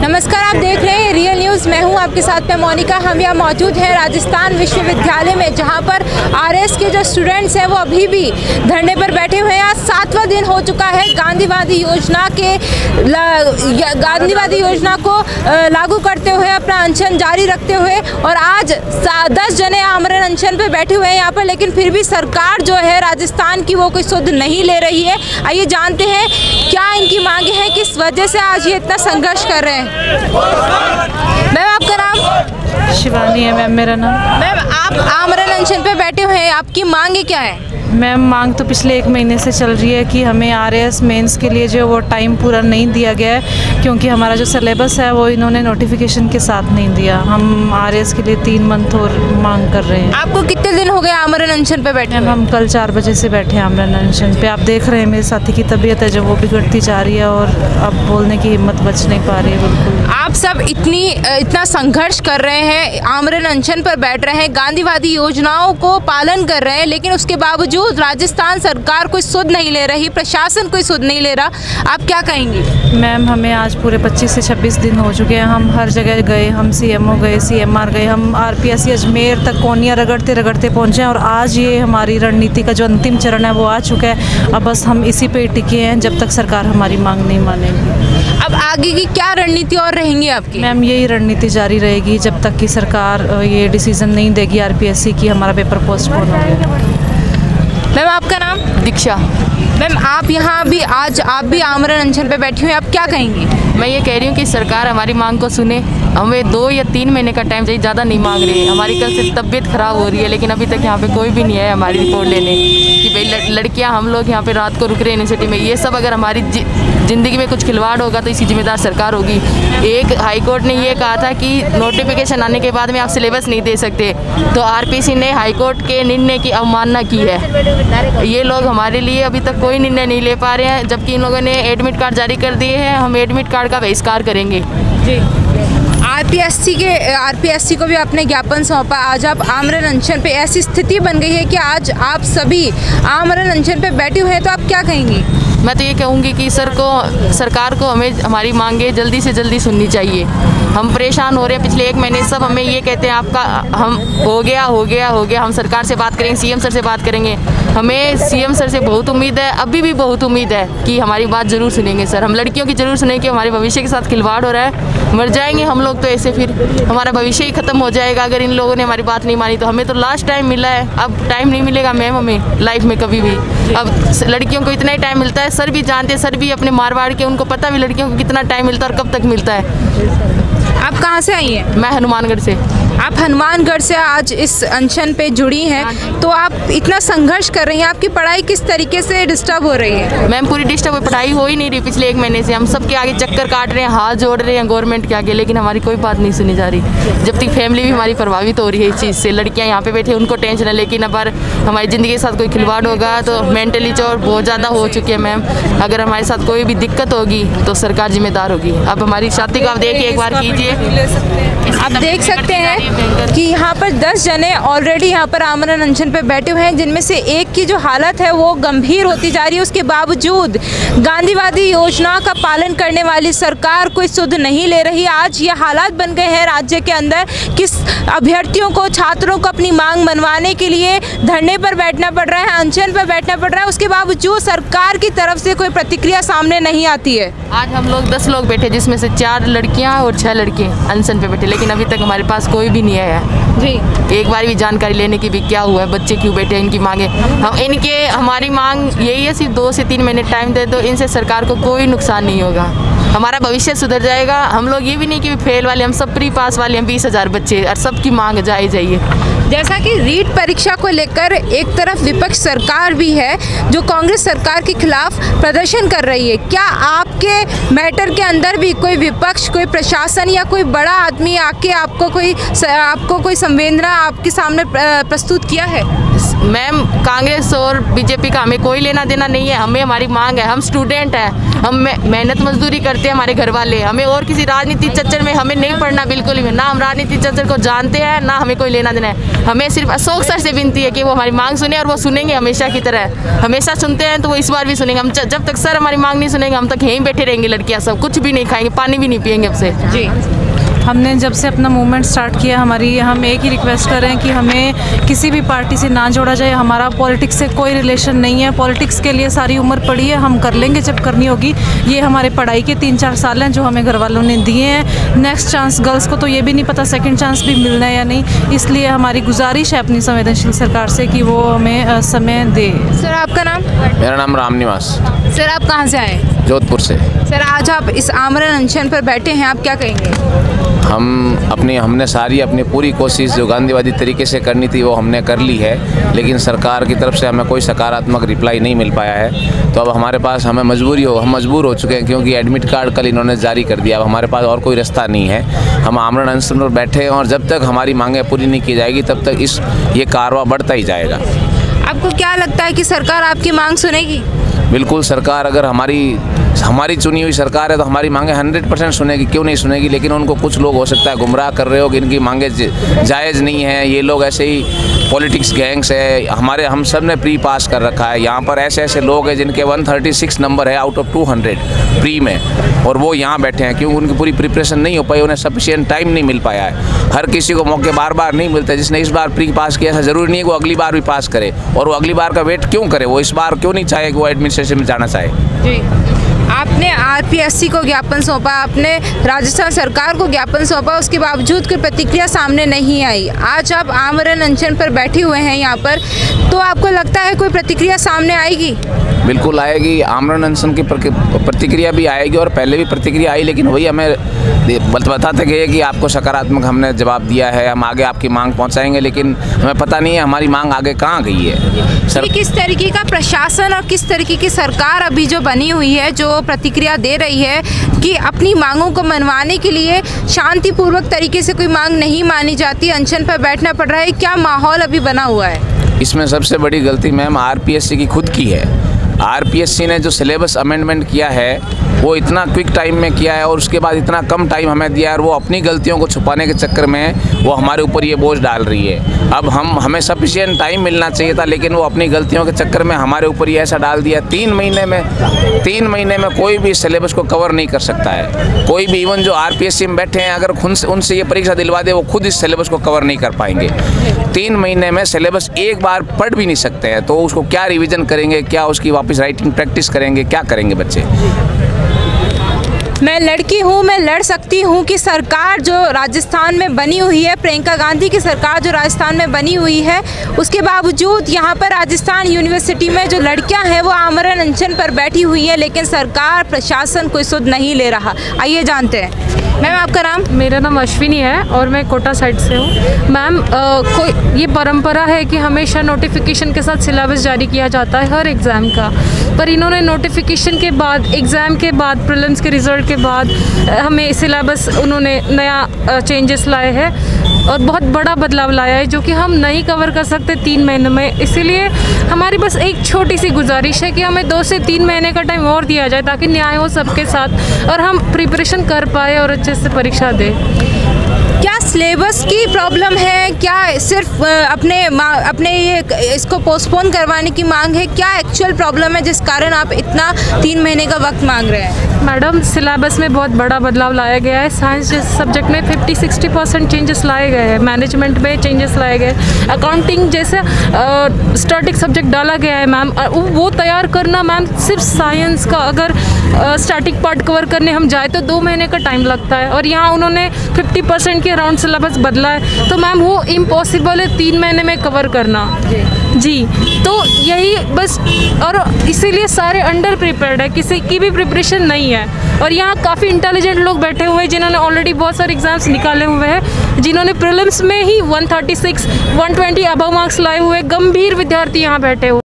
नमस्कार आप देख रहे हैं आपके साथ मैं मोनिका। हम यहाँ मौजूद हैं राजस्थान विश्वविद्यालय में, जहाँ पर आरएस के जो स्टूडेंट्स हैं, वो अभी भी धरने पर बैठे हुए हैं। आज सातवां दिन हो चुका है गांधीवादी योजना के गांधीवादी योजना को लागू करते हुए, अपना अनशन जारी रखते हुए, और आज दस जने आमरण अनशन पर बैठे हुए हैं यहाँ पर, लेकिन फिर भी सरकार जो है राजस्थान की वो कोई शुद्ध नहीं ले रही है। आइए जानते हैं, क्या इनकी मांगे हैं, किस वजह से आज ये इतना संघर्ष कर रहे हैं? मैम आपका नाम? शिवानी है मैम मेरा नाम। मैम आप आमरण अनशन पे बैठे हुए हैं आपकी मांगे क्या है? मैम मांग तो पिछले एक महीने से चल रही है कि हमें आर एस मेन्स के लिए जो वो टाइम पूरा नहीं दिया गया है क्योंकि हमारा जो सिलेबस है वो इन्होंने नोटिफिकेशन के साथ नहीं दिया। हम आर एस के लिए तीन मंथ और मांग कर रहे हैं। आपको कितने दिन हो गए आमरण अनशन पे बैठे मैम हम कल चार बजे से बैठे हैं आमरण अनशन पे। आप देख रहे हैं मेरे साथी की तबीयत है जब वो बिगड़ती जा रही है और अब बोलने की हिम्मत बच नहीं पा रही है बिल्कुल। आप सब इतनी इतना संघर्ष कर रहे हैं आमरण अनशन पर बैठ रहे हैं गांधीवादी योजनाओं को पालन कर रहे हैं लेकिन उसके बावजूद बावजूद राजस्थान सरकार कोई सुध नहीं ले रही प्रशासन कोई सुध नहीं ले रहा आप क्या कहेंगे? मैम हमें आज पूरे 25 से 26 दिन हो चुके हैं। हम हर जगह गए हम सीएमओ गए सीएमआर गए हम आरपीएससी अजमेर तक कोनिया रगड़ते रगड़ते पहुँचे हैं और आज ये हमारी रणनीति का जो अंतिम चरण है वो आ चुका है। अब बस हम इसी पे टिके हैं जब तक सरकार हमारी मांग नहीं मानेगी। अब आगे की क्या रणनीति और रहेंगी आपकी? मैम यही रणनीति जारी रहेगी जब तक कि सरकार ये डिसीज़न नहीं देगी आरपीएससी की हमारा पेपर पोस्टपोन हो गया मैम आपका नाम? दीक्षा। मैम आप यहाँ भी आज आप भी आमरण अनशन पे बैठी हुई आप क्या कहेंगी? मैं ये कह रही हूँ कि सरकार हमारी मांग को सुने। हमें दो या तीन महीने का टाइम चाहिए ज़्यादा नहीं मांग रहे हमारी कल से तबीयत ख़राब हो रही है लेकिन अभी तक यहाँ पे कोई भी नहीं है हमारी रिपोर्ट लेने। भाई लड़कियाँ हम लोग यहाँ पे रात को रुक रहे हैं यूनिवर्सिटी में। ये सब अगर हमारी ज़िंदगी में कुछ खिलवाड़ होगा तो इसी जिम्मेदार सरकार होगी। एक हाईकोर्ट ने ये कहा था कि नोटिफिकेशन आने के बाद में आप सिलेबस नहीं दे सकते। तो आरपीसी ने हाईकोर्ट के निर्णय की अवमानना की है। ये लोग हमारे लिए अभी तक कोई निर्णय नहीं ले पा रहे हैं, जबकि इन लोगों ने एडमिट कार्ड जारी कर दिए हैं। हम एडमिट कार्ड का बहिष्कार करेंगे। जी। आरपीएससी के, आरपीएससी को भी आपने ज्ञापन सौंपा। आज आप आमरण अनशन पे ऐसी स्थिति बन गई है कि आज आप सभी आमरण अनशन पे बैठे हुए हैं तो आप क्या कहेंगी? मैं तो ये कहूँगी कि सर को, सरकार को हमें, हमारी मांगे जल्दी से जल्दी सुननी चाहिए। हम परेशान हो रहे हैं पिछले एक महीने सब हमें ये कहते हैं, आपका, हम, हो गया हो गया हो गया, हम सरकार से बात करेंगे, सीएम सर से बात करेंगे। हमें सीएम सर से बहुत उम्मीद है, अभी भी बहुत उम्मीद है कि हमारी बात ज़रूर सुनेंगे सर। हम लड़कियों की ज़रूर सुनेंगे, हमारे भविष्य के साथ खिलवाड़ हो रहा है, मर जाएँगे हम लोग तो ऐसे फिर। हमारा भविष्य ही ख़त्म हो जाएगा, अगर इन लोगों ने हमारी बात नहीं मानी तो। हमें तो लास्ट टाइम मिला है, अब टाइम नहीं मिलेगा मैम हमें लाइफ में कभी भी। अब लड़कियों को इतना ही टाइम मिलता है सर भी जानते हैं सर भी अपने मारवाड़ के उनको पता भी लड़कियों को कितना टाइम मिलता है और कब तक मिलता है। आप कहाँ से आई हैं? मैं हनुमानगढ़ से। आप हनुमानगढ़ से आज इस अनशन पे जुड़ी हैं तो आप इतना संघर्ष कर रही हैं, आपकी पढ़ाई किस तरीके से डिस्टर्ब हो रही है? मैम, पूरी डिस्टर्ब पढ़ाई हो ही नहीं रही पिछले एक महीने से। हम सबके आगे चक्कर काट रहे हैं, हाथ जोड़ रहे हैं गवर्नमेंट के आगे, लेकिन हमारी कोई बात नहीं सुनी जा रही। जब तक फैमिली भी हमारी प्रभावित हो रही है इस चीज़ से। लड़कियाँ यहाँ पे बैठे उनको टेंशन है, लेकिन अगर हमारी ज़िंदगी के साथ कोई खिलवाड़ होगा तो मेंटली चोट बहुत ज़्यादा हो चुकी है मैम। अगर हमारे साथ कोई भी दिक्कत होगी तो सरकार जिम्मेदार होगी। अब हमारी शादी को आप देखिए एक बार कीजिए। आप देख सकते हैं कि यहाँ पर 10 जने ऑलरेडी यहाँ पर आमरण अनशन पे बैठे हुए हैं जिनमें से एक की जो हालत है वो गंभीर होती जा रही है। उसके बावजूद गांधीवादी योजना का पालन करने वाली सरकार कोई सुध नहीं ले रही। आज ये हालात बन गए हैं राज्य के अंदर किस अभ्यर्थियों को छात्रों को अपनी मांग मनवाने के लिए धरने पर बैठना पड़ रहा है अनशन पर बैठना पड़ रहा है। उसके बावजूद सरकार की तरफ़ से कोई प्रतिक्रिया सामने नहीं आती है। आज हम लोग दस लोग बैठे जिसमें से चार लड़कियाँ और छः लड़के अनशन पे बैठे लेकिन अभी तक हमारे पास कोई भी नहीं आया जी। एक बार भी जानकारी लेने की भी क्या हुआ है बच्चे क्यों बैठे इनकी मांगे। हम इनके हमारी मांग यही है सिर्फ़ दो से तीन महीने टाइम दे दो इनसे सरकार को कोई नुकसान नहीं होगा। हमारा भविष्य सुधर जाएगा। हम लोग ये भी नहीं कि फेल वाले हम सब प्री पास वाले हम बीस हज़ार बच्चे और सबकी मांग जाए जाइए। जैसा कि रीट परीक्षा को लेकर एक तरफ़ विपक्ष सरकार भी है, जो कांग्रेस सरकार के खिलाफ प्रदर्शन कर रही है। क्या आपके मैटर के अंदर भी कोई विपक्ष, कोई प्रशासन या कोई बड़ा आदमी आके आपको कोई आपको कोई संवेदना आपके सामने प्रस्तुत किया है? मैम, कांग्रेस और बीजेपी का हमें कोई लेना देना नहीं है। हमें हमारी मांग है। हम स्टूडेंट हैं। हम मेहनत मजदूरी करते हैं हमारे घर वाले। हमें और किसी राजनीति चच्चर में हमें नहीं पढ़ना बिल्कुल भी। ना हम राजनीति चच्चर को जानते हैं, ना हमें कोई लेना देना है। हमें सिर्फ़ अशोक सर से विनती है कि वो हमारी मांग सुने और वो सुनेंगे हमेशा की तरह। हमेशा सुनते हैं तो वो इस बार भी सुनेंगे। हम जब तक सर हमारी मांग नहीं सुनेंगे, हम तक यहीं बैठे रहेंगे लड़कियाँ सब। कुछ भी नहीं खाएँगे, पानी भी नहीं पियेंगे अब से। जी। हमने जब से अपना मूवमेंट स्टार्ट किया हमारी हम एक ही रिक्वेस्ट कर रहे हैं कि हमें किसी भी पार्टी से ना जोड़ा जाए। हमारा पॉलिटिक्स से कोई रिलेशन नहीं है। पॉलिटिक्स के लिए सारी उम्र पड़ी है। हम कर लेंगे जब करनी होगी। ये हमारे पढ़ाई के तीन चार साल हैं जो हमें घर वालों ने दिए हैं। नेक्स्ट चांस गर्ल्स को तो ये भी नहीं पता सेकेंड चांस भी मिलना है या नहीं। इसलिए हमारी गुजारिश है अपनी संवेदनशील सरकार से कि वो हमें समय दे। सर आपका नाम? मेरा नाम राम निवास। सर आप कहाँ से आए? जोधपुर से। सर आज आप इस आमरण अनशन पर बैठे हैं आप क्या कहेंगे? हम अपनी हमने सारी अपनी पूरी कोशिश जो गांधीवादी तरीके से करनी थी वो हमने कर ली है लेकिन सरकार की तरफ़ से हमें कोई सकारात्मक रिप्लाई नहीं मिल पाया है। तो अब हमारे पास हमें मजबूरी हो हम मजबूर हो चुके हैं क्योंकि एडमिट कार्ड कल इन्होंने जारी कर दिया। अब हमारे पास और कोई रास्ता नहीं है। हम आमरण अनशन पर बैठे हैं और जब तक हमारी मांगें पूरी नहीं की जाएगी तब तक इस ये कारवा बढ़ता ही जाएगा। आपको क्या लगता है कि सरकार आपकी मांग सुनेगी? बिल्कुल सरकार अगर हमारी हमारी चुनी हुई सरकार है तो हमारी मांगे हंड्रेड परसेंट सुनेगी, क्यों नहीं सुनेगी? लेकिन उनको कुछ लोग हो सकता है गुमराह कर रहे हो कि इनकी मांगे जायज़ नहीं है। ये लोग ऐसे ही पॉलिटिक्स गैंग्स है। हमारे, हम सबने प्री पास कर रखा है। यहाँ पर ऐसे ऐसे लोग हैं जिनके 136 नंबर है आउट ऑफ़ 200 प्री में। और वो यहाँ बैठे हैं। क्योंकि उनकी पूरी प्रिपरेशन नहीं हो पाई, उन्हें सफिशियंट टाइम नहीं मिल पाया है। हर किसी को मौके बार बार नहीं मिलते। जिसने इस बार प्री पास किया ऐसा ज़रूरी नहीं है वो अगली बार भी पास करे। और वो अगली बार का वेट क्यों करे? वो इस बार क्यों नहीं चाहे कि वो एडमिनिस्ट्रेशन में जाना चाहे? जी। आपने आरपीएससी को ज्ञापन सौंपा, आपने राजस्थान सरकार को ज्ञापन सौंपा, उसके बावजूद कोई प्रतिक्रिया सामने नहीं आई। आज आप आमरण अनशन पर बैठे हुए हैं यहाँ पर तो आपको लगता है कोई प्रतिक्रिया सामने आएगी? बिल्कुल आएगी आमरण अनशन की प्रतिक्रिया भी आएगी और पहले भी प्रतिक्रिया आई लेकिन वही हमें बताते गए कि आपको सकारात्मक हमने जवाब दिया है हम आगे आपकी मांग पहुंचाएँगे लेकिन हमें पता नहीं है हमारी मांग आगे कहाँ गई है। सर किस तरीके का प्रशासन और किस तरीके की सरकार अभी जो बनी हुई है जो प्रतिक्रिया दे रही है कि अपनी मांगों को मनवाने के लिए शांतिपूर्वक तरीके से कोई मांग नहीं मानी जाती अनशन पर बैठना पड़ रहा है क्या माहौल अभी बना हुआ है? इसमें सबसे बड़ी गलती मैम आरपीएससी की खुद की है। आरपीएससी ने जो सिलेबस अमेंडमेंट किया है, वो इतना क्विक टाइम में किया है और उसके बाद इतना कम टाइम हमें दिया है और वो अपनी गलतियों को छुपाने के चक्कर में वो हमारे ऊपर ये बोझ डाल रही है। अब हम, हमें सफिशियंट टाइम मिलना चाहिए था, लेकिन वो अपनी गलतियों के चक्कर में हमारे ऊपर ये ऐसा डाल दिया तीन महीने में, तीन महीने में कोई भी सिलेबस को कवर नहीं कर सकता है। कोई भी इवन जो RPSC में बैठे हैं, अगर उनसे उनसे ये परीक्षा दिलवा दे, वो खुद इस सिलेबस को कवर नहीं कर पाएँगे। तीन महीने में सिलेबस एक बार पढ़ भी नहीं सकते हैं तो उसको क्या रिवीजन करेंगे, क्या उसकी वापस राइटिंग प्रैक्टिस करेंगे, क्या करेंगे बच्चे? मैं लड़की हूँ, मैं लड़ सकती हूँ कि सरकार जो राजस्थान में बनी हुई है, प्रियंका गांधी की सरकार जो राजस्थान में बनी हुई है, उसके बावजूद यहाँ पर राजस्थान यूनिवर्सिटी में जो लड़कियाँ हैं, वो आमरण अनशन पर बैठी हुई हैं, लेकिन सरकार, प्रशासन कोई सुध नहीं ले रहा। आइए जानते हैं। मैम आपका नाम? मेरा नाम अश्विनी है और मैं कोटा साइड से हूँ। मैम कोई, ये परंपरा है कि हमेशा नोटिफिकेशन के साथ सिलेबस जारी किया जाता है हर एग्ज़ाम का। पर इन्होंने नोटिफिकेशन के बाद एग्ज़ाम के बाद प्रिलिम्स के रिज़ल्ट के बाद हमें सिलेबस उन्होंने नया चेंजेस लाए हैं। और बहुत बड़ा बदलाव लाया है जो कि हम नहीं कवर कर सकते तीन महीने में। इसीलिए हमारी बस एक छोटी सी गुजारिश है कि हमें दो से तीन महीने का टाइम और दिया जाए ताकि न्याय हो सबके साथ और हम प्रिपरेशन कर पाए और अच्छे से परीक्षा दें। क्या सिलेबस की प्रॉब्लम है? क्या सिर्फ़ अपने अपने ये इसको पोस्टपोन करवाने की मांग है? क्या एक्चुअल प्रॉब्लम है जिस कारण आप इतना तीन महीने का वक्त मांग रहे हैं? मैडम सिलेबस में बहुत बड़ा बदलाव लाया गया है। साइंस सब्जेक्ट में 50 60 परसेंट चेंजेस लाए गए हैं मैनेजमेंट में चेंजेस लाए गए अकाउंटिंग जैसे स्टैटिक सब्जेक्ट डाला गया है मैम वो- वो तैयार करना मैम सिर्फ़ साइंस का अगर स्टैटिक पार्ट कवर करने हम जाए तो दो महीने का टाइम लगता है। और यहाँ उन्होंने 50 परसेंट के अराउंड सिलेबस बदला है। तो मैम वो इम्पॉसिबल है तीन महीने में कवर करना। जी। तो यही बस और इसीलिए सारे अंडर प्रिपेयर्ड है। किसी की भी प्रिपरेशन नहीं है। और यहाँ काफ़ी इंटेलिजेंट लोग बैठे हुए हैं जिन्होंने ऑलरेडी बहुत सारे एग्ज़ाम्स निकाले हुए हैं। जिन्होंने प्रिलिम्स में ही 136 120 अबव मार्क्स लाए हुए गंभीर विद्यार्थी यहाँ बैठे हुए।